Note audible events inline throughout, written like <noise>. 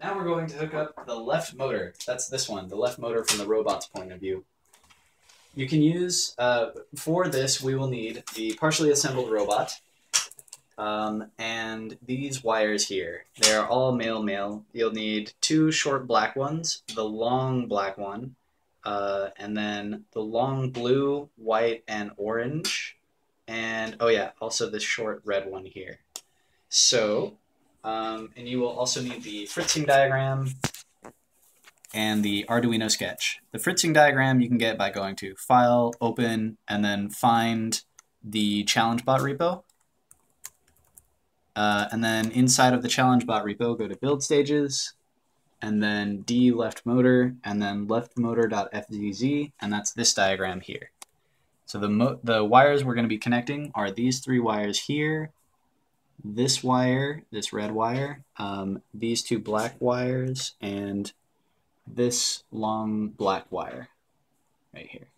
Now we're going to hook up the left motor. That's this one, the left motor from the robot's point of view. You can use, uh, for this, we will need the partially assembled robot um, and these wires here. They are all male-male. You'll need two short black ones, the long black one, uh, and then the long blue, white, and orange. And, oh yeah, also this short red one here. So, um, and you will also need the fritzing diagram and the Arduino sketch. The fritzing diagram you can get by going to File, Open, and then find the ChallengeBot repo. Uh, and then inside of the ChallengeBot repo, go to Build Stages, and then D left motor, and then left motor.fzz, and that's this diagram here. So the, the wires we're going to be connecting are these three wires here, this wire, this red wire, um, these two black wires, and this long black wire right here.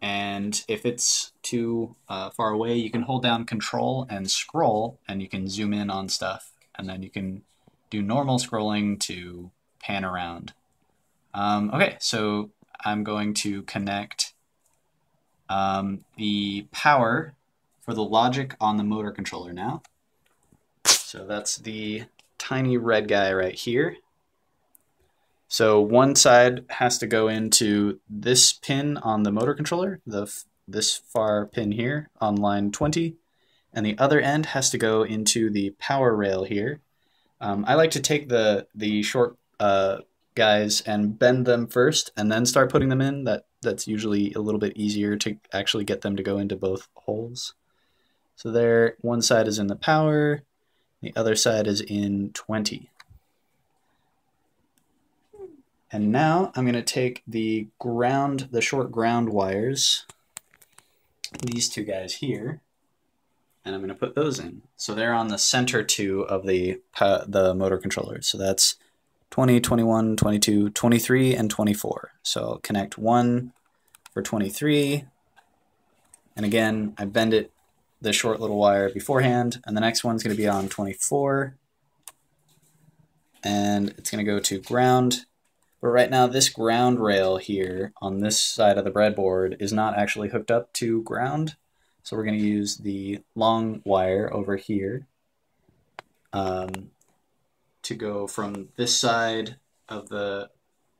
And if it's too uh, far away, you can hold down control and scroll and you can zoom in on stuff. And then you can do normal scrolling to pan around. Um, okay, so I'm going to connect um, the power for the logic on the motor controller now. So that's the tiny red guy right here. So one side has to go into this pin on the motor controller, the this far pin here on line 20, and the other end has to go into the power rail here. Um, I like to take the the short uh, guys and bend them first and then start putting them in. That That's usually a little bit easier to actually get them to go into both holes. So there, one side is in the power, the other side is in 20. And now I'm going to take the ground, the short ground wires, these two guys here, and I'm going to put those in. So they're on the center two of the, the motor controller. So that's 20, 21, 22, 23, and 24. So connect one for 23. And again, I bend it, the short little wire beforehand, and the next one's going to be on 24. And it's going to go to ground but right now this ground rail here on this side of the breadboard is not actually hooked up to ground. So we're going to use the long wire over here um, to go from this side of the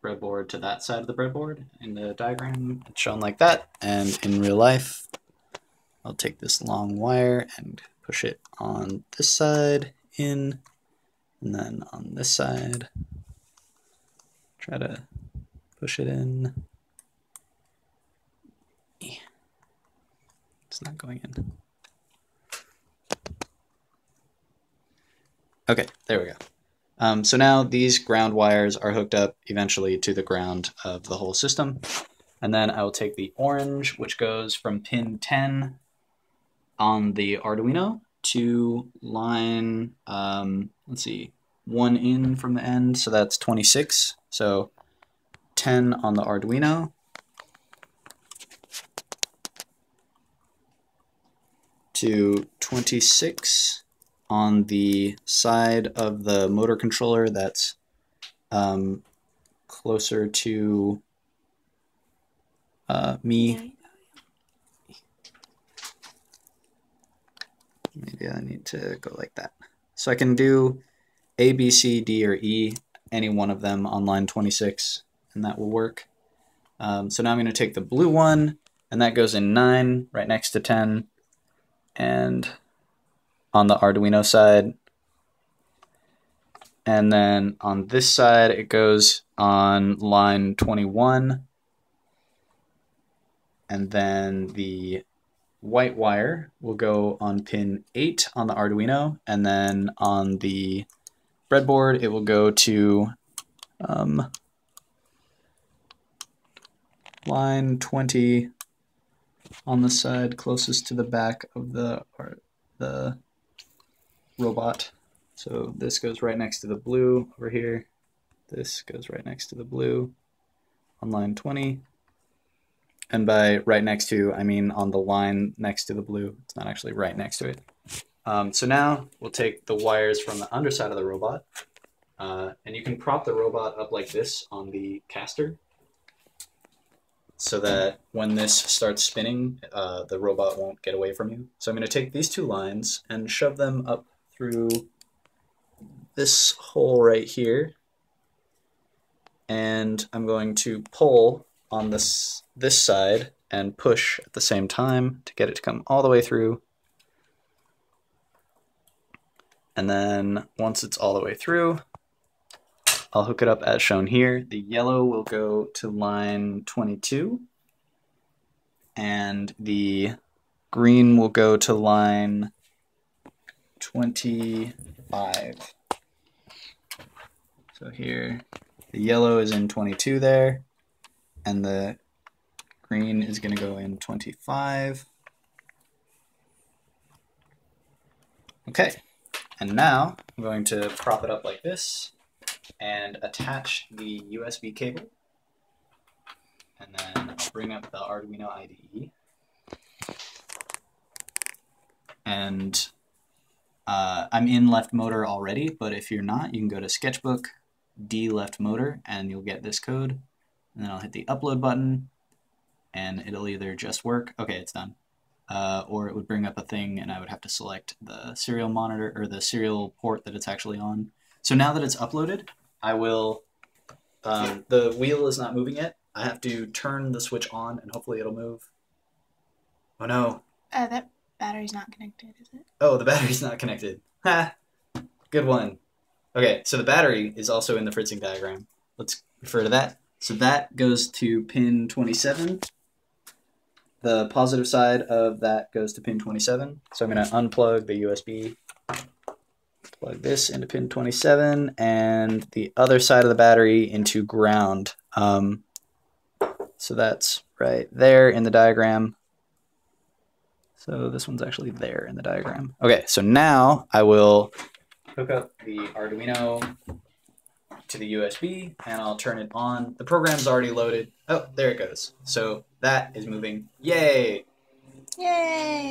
breadboard to that side of the breadboard. In the diagram, it's shown like that. And in real life, I'll take this long wire and push it on this side in, and then on this side Try to push it in. It's not going in. Okay, there we go. Um, so now these ground wires are hooked up eventually to the ground of the whole system. And then I will take the orange, which goes from pin 10 on the Arduino to line, um, let's see, one in from the end, so that's 26. So 10 on the Arduino. To 26 on the side of the motor controller that's um, closer to uh, me. Maybe I need to go like that. So I can do a, B, C, D, or E, any one of them on line 26, and that will work. Um, so now I'm going to take the blue one, and that goes in 9, right next to 10, and on the Arduino side. And then on this side, it goes on line 21. And then the white wire will go on pin 8 on the Arduino, and then on the breadboard, it will go to um, line 20 on the side closest to the back of the the robot. So this goes right next to the blue over here. This goes right next to the blue on line 20. And by right next to, I mean on the line next to the blue. It's not actually right next to it. Um, so now we'll take the wires from the underside of the robot Uh, and you can prop the robot up like this on the caster so that when this starts spinning, uh, the robot won't get away from you. So I'm going to take these two lines and shove them up through this hole right here. And I'm going to pull on this, this side and push at the same time to get it to come all the way through. And then once it's all the way through, I'll hook it up as shown here. The yellow will go to line 22, and the green will go to line 25. So here, the yellow is in 22 there, and the green is going to go in 25. Okay, and now I'm going to prop it up like this and attach the USB cable. And then I'll bring up the Arduino IDE. And uh, I'm in left motor already, but if you're not, you can go to Sketchbook, D left motor, and you'll get this code. And then I'll hit the upload button, and it'll either just work. Okay, it's done. Uh, or it would bring up a thing, and I would have to select the serial monitor or the serial port that it's actually on. So now that it's uploaded, I will. Um, the wheel is not moving yet. I have to turn the switch on, and hopefully it'll move. Oh no! Uh, that battery's not connected, is it? Oh, the battery's not connected. <laughs> Ha! Good one. Okay, so the battery is also in the fritzing diagram. Let's refer to that. So that goes to pin 27. The positive side of that goes to pin 27. So I'm going to unplug the USB plug this into pin 27 and the other side of the battery into ground. Um, so that's right there in the diagram. So this one's actually there in the diagram. Okay, so now I will hook up the Arduino to the USB and I'll turn it on. The program's already loaded. Oh, there it goes. So that is moving. Yay! Yay!